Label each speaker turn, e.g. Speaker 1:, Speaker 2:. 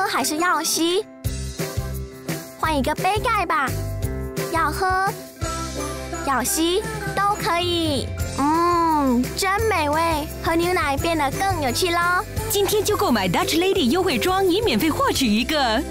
Speaker 1: 喝还是要吸？换一个杯盖吧。要喝要吸都可以。嗯真美味喝牛奶变得更有趣喽
Speaker 2: 今天就购买 dutch lady 优惠装以免费获取一个。